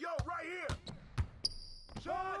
yo, right here. Shut